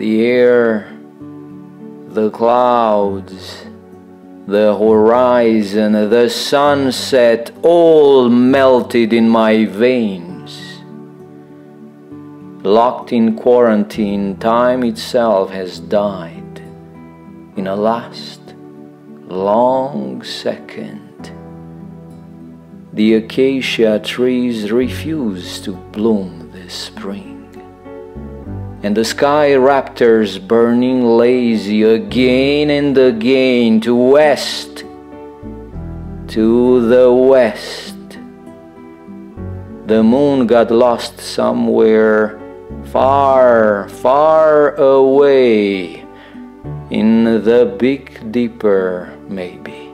The air, the clouds, the horizon, the sunset, all melted in my veins. Locked in quarantine, time itself has died in a last long second. The acacia trees refuse to bloom this spring and the sky raptors burning lazy again and again to west, to the west. The moon got lost somewhere far, far away in the big dipper, maybe.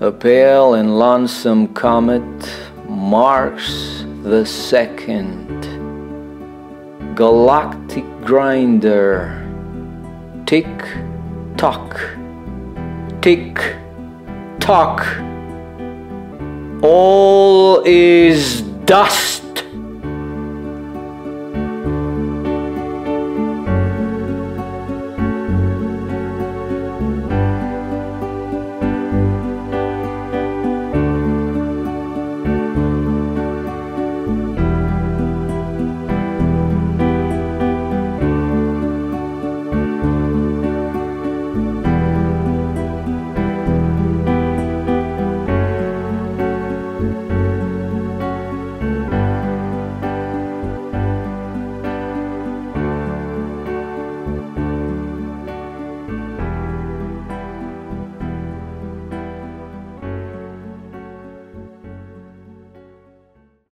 A pale and lonesome comet marks the second galactic grinder. Tick tock, tick tock. All is dust.